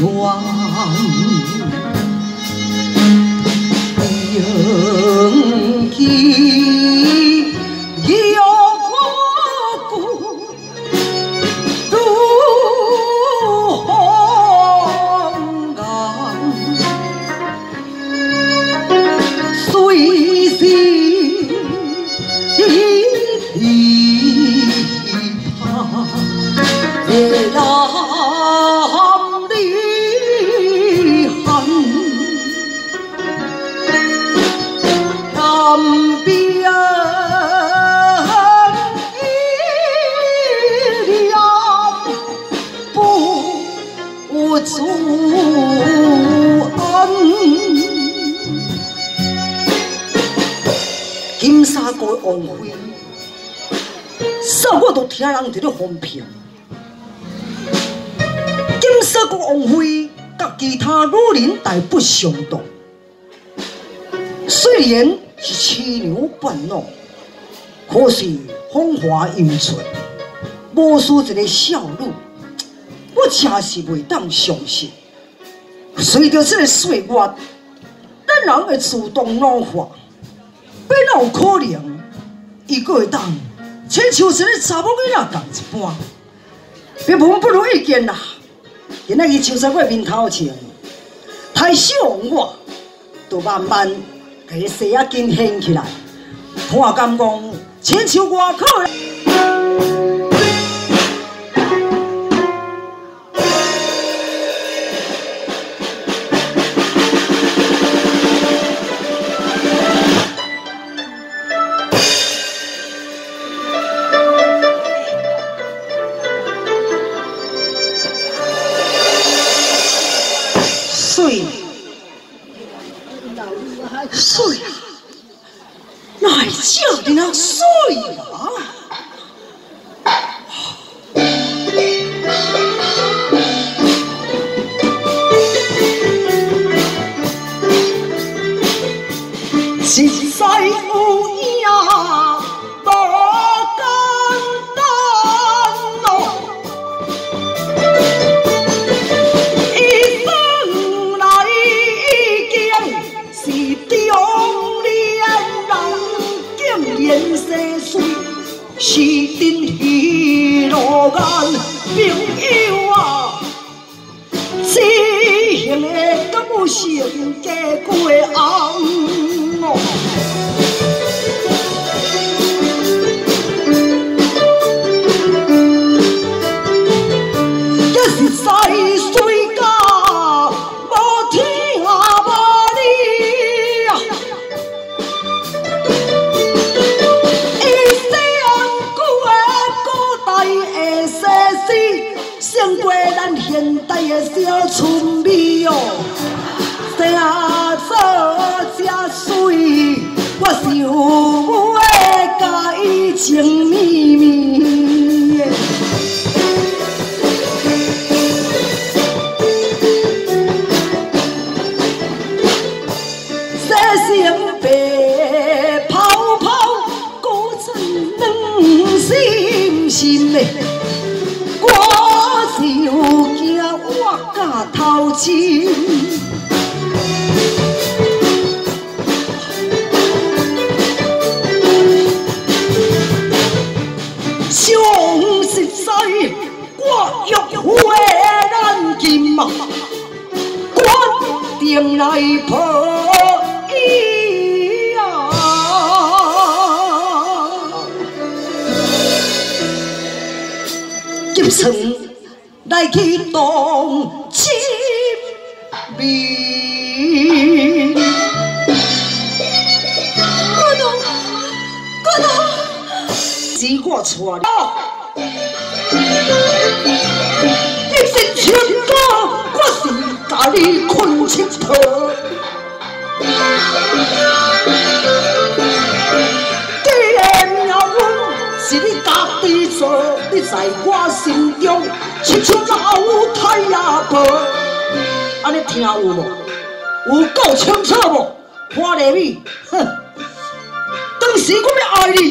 不忘说我都听人伫咧哄骗，金色国王妃甲其他女人大不相同。虽然是凄娘半老，可是风华英俊，无输一个少女，我真是袂当相信。随着这个岁月，咱人会自动老化，变老可能？伊个会当？亲像是咧查某囡仔同一般，别问不如意见啦。今仔日秋山我面头前，太小我，就慢慢甲伊细仔紧掀起来，看感讲，亲像外口。ないしやりなさい。人生短，是真虚路眼。朋友啊，知行的都无成家过翁。一时。小村边，哦仔山这水，我想起伊情绵绵。山白泡泡，头前，上一世我欲还今嘛，我点来破伊，今生。来去动气味哥咚哥咚是我错了。你真欠打我是把你捆清陀了。我是你家大地你在我心中你听有无？有够清楚无？花蕾蜜，哼！当时我咪爱你。